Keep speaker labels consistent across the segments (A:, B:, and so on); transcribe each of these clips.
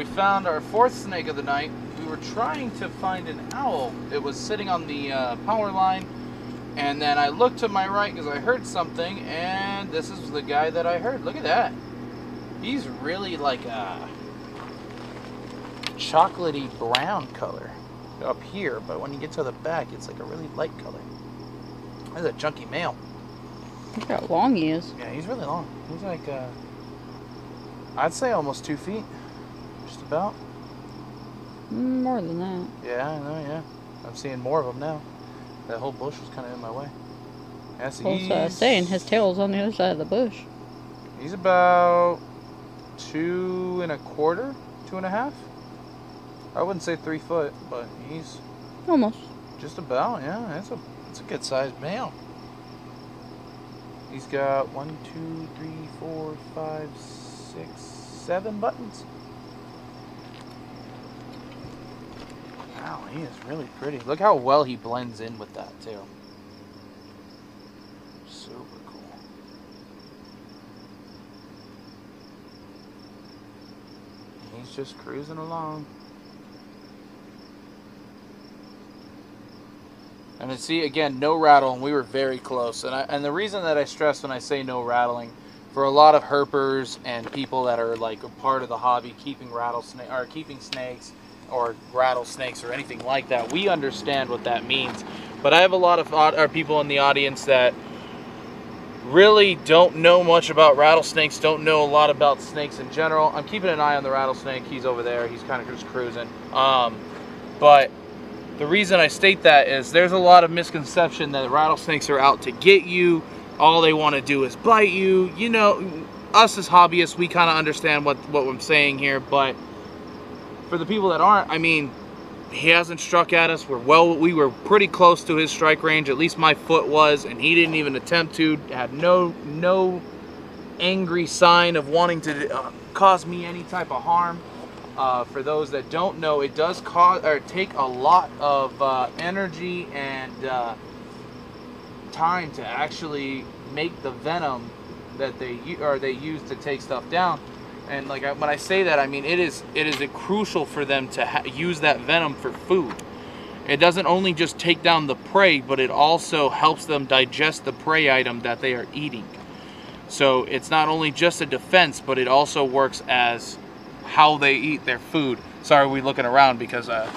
A: we found our fourth snake of the night. We were trying to find an owl. It was sitting on the uh, power line, and then I looked to my right because I heard something, and this is the guy that I heard. Look at that. He's really like a chocolatey brown color up here, but when you get to the back, it's like a really light color. That's a chunky male.
B: Look how long he is.
A: Yeah, he's really long. He's like, uh, I'd say almost two feet, about.
B: More than that.
A: Yeah, I know. Yeah, I'm seeing more of them now. That whole bush was kind of in my way. Yes,
B: Well, so I was saying his tail's on the other side of the bush.
A: He's about two and a quarter, two and a half. I wouldn't say three foot, but he's
B: Almost.
A: just about. Yeah, that's a that's a good sized male. He's got one, two, three, four, five, six, seven buttons. Wow, he is really pretty. Look how well he blends in with that too. Super cool. He's just cruising along. And see again, no rattle, and we were very close. And I, and the reason that I stress when I say no rattling, for a lot of herpers and people that are like a part of the hobby, keeping rattlesnake or keeping snakes or rattlesnakes or anything like that, we understand what that means. But I have a lot of or people in the audience that really don't know much about rattlesnakes, don't know a lot about snakes in general. I'm keeping an eye on the rattlesnake. He's over there. He's kind of just cruising. Um, but the reason I state that is there's a lot of misconception that rattlesnakes are out to get you. All they want to do is bite you. You know, us as hobbyists, we kind of understand what what I'm saying here, but for the people that aren't, I mean, he hasn't struck at us. We're well, we were pretty close to his strike range. At least my foot was, and he didn't even attempt to. Had no no angry sign of wanting to uh, cause me any type of harm. Uh, for those that don't know, it does cause or take a lot of uh, energy and uh, time to actually make the venom that they or they use to take stuff down. And like I, when I say that, I mean it is it is crucial for them to ha- use that venom for food. It doesn't only just take down the prey, but it also helps them digest the prey item that they are eating. So it's not only just a defense, but it also works as how they eat their food. Sorry, we looking around because uh,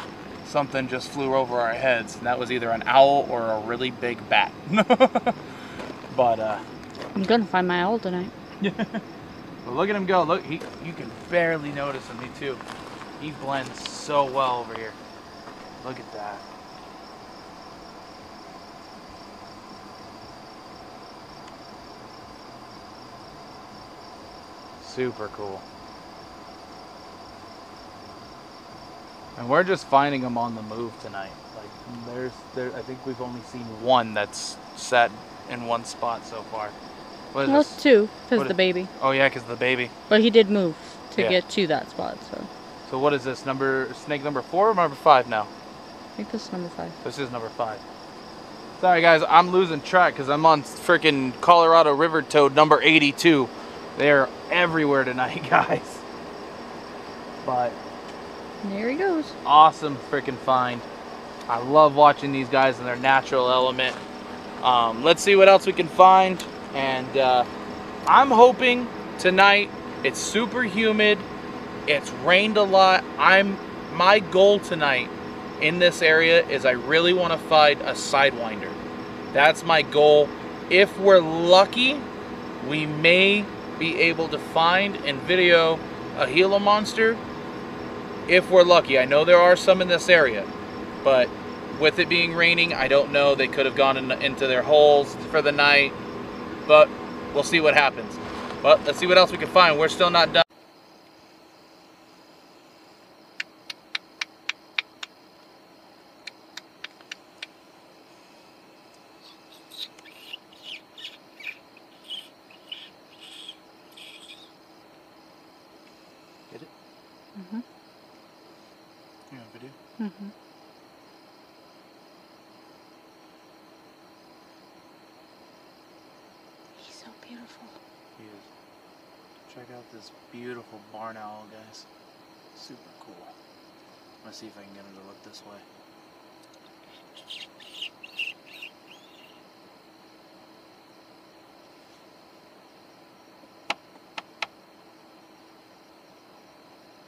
A: something just flew over our heads, and that was either an owl or a really big bat. but uh,
B: I'm gonna find my owl tonight.
A: but look at him go. Look, he you can barely notice him. Me too. He blends so well over here. Look at that. Super cool. And we're just finding them on the move tonight. Like there's there I think we've only seen one that's sat in one spot so far. What is
B: Well,
A: this?
B: two, because the baby.
A: Oh yeah, cuz the baby.
B: But he did move to
A: Yeah.
B: get to that spot, so
A: So what is this? Number snake number 4 or number 5 now?
B: I think this is number five.
A: This is number 5. Sorry guys, I'm losing track cuz I'm on freaking Colorado River Toad number 82. They're everywhere tonight, guys. But
B: There he goes.
A: awesome freaking find. I love watching these guys in their natural element. Um, let's see what else we can find. And uh, I'm hoping tonight it's super humid. It's rained a lot. I'm my goal tonight in this area is I really want to find a sidewinder. That's my goal. If we're lucky, we may be able to find and video a Gila monster if we're lucky. I know there are some in this area, but with it being raining, I don't know. They could have gone in, into their holes for the night, but we'll see what happens. But let's see what else we can find. We're still not done. Get it?
B: Mm-hmm.
A: You want video?
B: Mm-hmm. He's so beautiful.
A: He is. Check out this beautiful barn owl, guys. Super cool. Let's see if I can get him to look this way.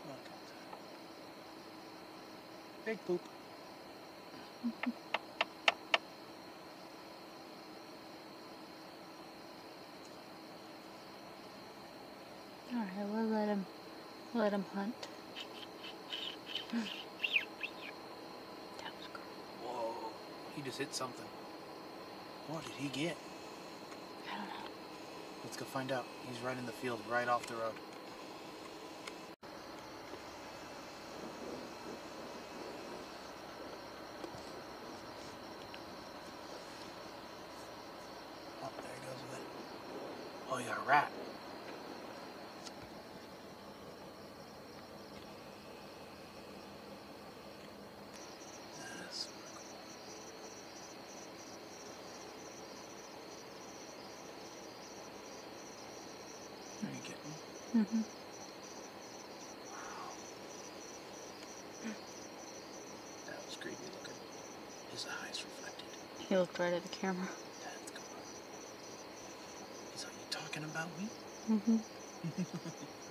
A: Look at that. Big poop.
B: Alright, we'll let him let him hunt. That was cool.
A: Whoa. He just hit something. What did he get?
B: I don't know.
A: Let's go find out. He's right in the field, right off the road. Oh, there he goes with it. Oh, you got a rat. That's Are you getting?
B: Mm-hmm.
A: That was creepy looking. His eyes reflected.
B: He looked right at the camera.
A: That's cool. He's like, you talking about me?
B: Mm-hmm.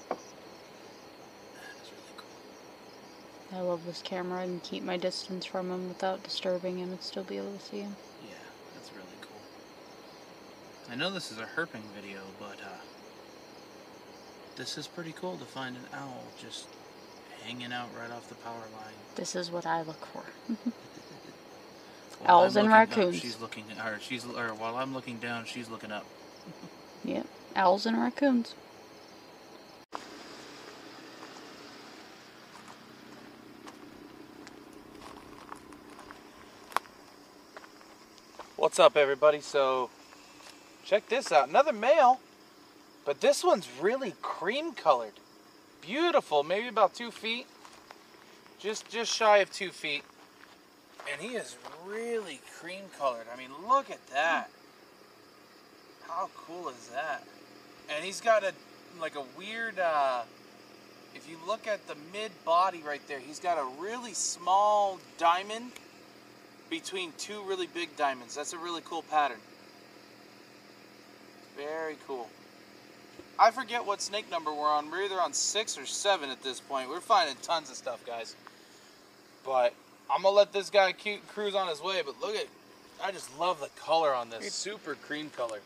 A: That is really cool.
B: I love this camera. I can keep my distance from him without disturbing him and still be able to see him.
A: Yeah, that's really cool. I know this is a herping video, but uh, this is pretty cool to find an owl just hanging out right off the power line.
B: This is what I look for.
A: While
B: Owls
A: I'm
B: and
A: looking up,
B: raccoons.
A: she's looking, or she's, or while I'm looking down, she's looking up.
B: Yep. Owls and raccoons.
A: What's up, everybody? So, check this out. Another male, but this one's really cream colored. Beautiful, maybe about two feet. Just, just shy of two feet. And he is really cream colored. I mean, look at that. How cool is that? And he's got a, like a weird, uh, if you look at the mid body right there, he's got a really small diamond between two really big diamonds. That's a really cool pattern. Very cool. I forget what snake number we're on. We're either on six or seven at this point. We're finding tons of stuff, guys. But I'm gonna let this guy cruise on his way. But look at, I just love the color on this. Super cream color.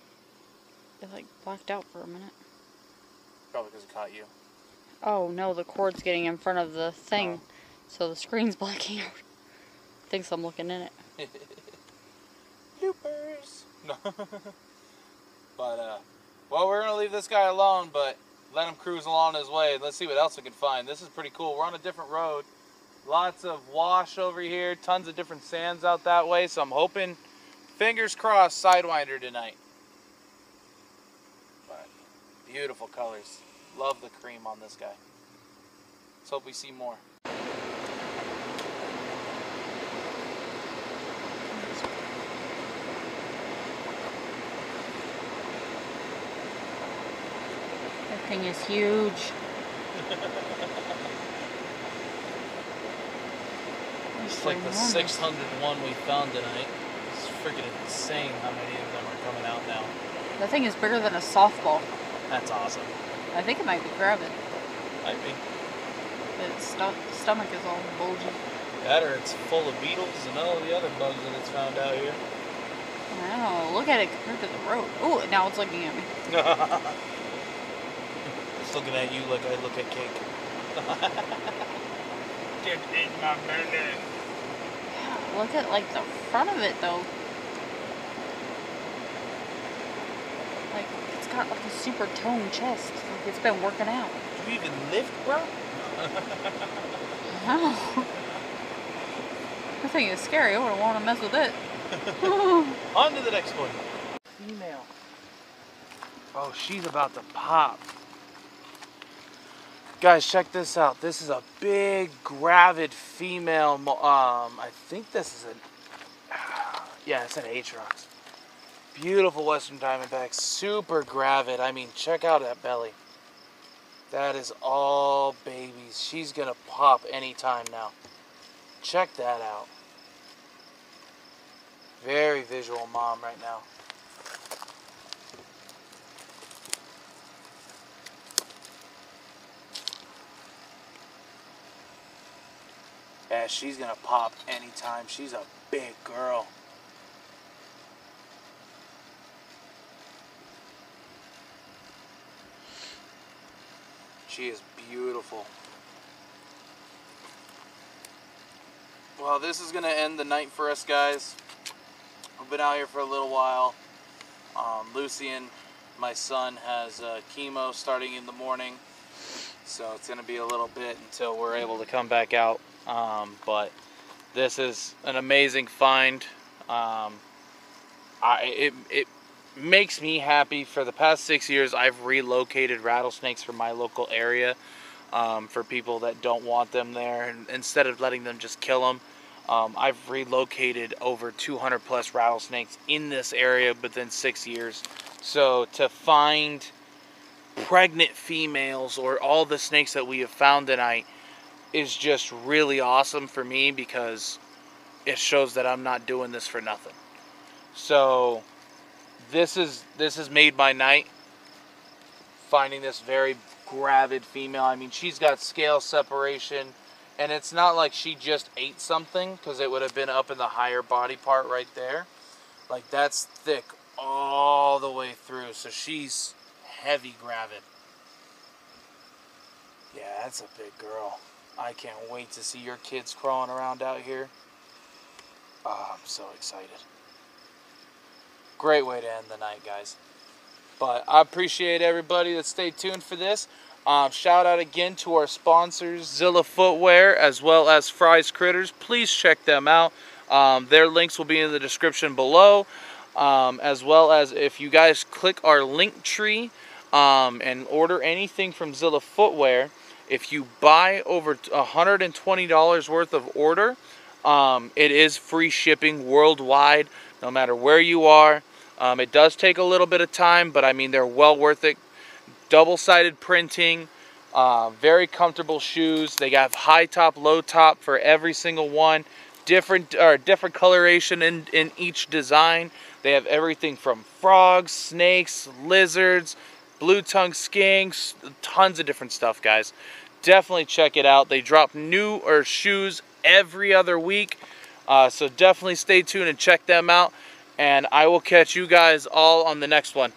B: It like blacked out for a minute.
A: Probably because it caught you.
B: Oh no, the cord's getting in front of the thing,
A: Oh.
B: so the screen's blacking out. Thinks I'm looking in it.
A: Loopers. No. but uh, well, we're gonna leave this guy alone, but let him cruise along his way. Let's see what else we can find. This is pretty cool. We're on a different road. Lots of wash over here. Tons of different sands out that way. So I'm hoping, fingers crossed, sidewinder tonight. But beautiful colors. Love the cream on this guy. Let's hope we see more.
B: Thing is huge.
A: It's like the 601 we found tonight. It's freaking insane how many of them are coming out now.
B: That thing is bigger than a softball.
A: That's awesome.
B: I think it might be gravid.
A: Might be.
B: Its sto- stomach is all bulgy.
A: That or it's full of beetles and all the other bugs that it's found out here.
B: Know. Look at it compared to the road. Oh, now it's looking at me.
A: it's looking at you like I look at cake. Just eat my belly.
B: Yeah, look at like the front of it though. Like it's got like a super toned chest. Like it's been working out.
A: Do you even lift, bro?
B: Wow. That thing is scary. I wouldn't want to mess with it.
A: On to the next one. Female. Oh, she's about to pop. Guys, check this out. This is a big, gravid female. Um, I think this is an. Yeah, it's an Atrox. Beautiful Western Diamondback. Super gravid. I mean, check out that belly. That is all babies. She's gonna pop anytime now. Check that out. Very visual mom right now. Yeah, she's gonna pop anytime. She's a big girl. She is beautiful. Well, this is gonna end the night for us guys. We've been out here for a little while. Um, Lucian, my son, has uh, chemo starting in the morning. So it's to be a little bit until we're able to come back out. Um, but this is an amazing find. Um, I, it, it makes me happy. For the past six years, I've relocated rattlesnakes from my local area um, for people that don't want them there. And instead of letting them just kill them, um, I've relocated over 200 plus rattlesnakes in this area within six years. So to find pregnant females or all the snakes that we have found tonight is just really awesome for me because it shows that I'm not doing this for nothing. So this is this has made my night finding this very gravid female. I mean, she's got scale separation and it's not like she just ate something because it would have been up in the higher body part right there. Like that's thick all the way through. So she's heavy gravid. Yeah, that's a big girl. I can't wait to see your kids crawling around out here. Oh, I'm so excited. Great way to end the night, guys. But I appreciate everybody that stayed tuned for this. Um, shout out again to our sponsors, Zilla Footwear, as well as Fry's Critters. Please check them out. Um, their links will be in the description below. Um, as well as if you guys click our link tree um, and order anything from Zilla Footwear, if you buy over $120 worth of order, um, it is free shipping worldwide, no matter where you are. Um, it does take a little bit of time, but I mean, they're well worth it. Double-sided printing, uh, very comfortable shoes. They have high top, low top for every single one. Different or different coloration in, in each design. They have everything from frogs, snakes, lizards, blue tongue skinks, tons of different stuff, guys. Definitely check it out. They drop new or shoes every other week. Uh, so definitely stay tuned and check them out. And I will catch you guys all on the next one.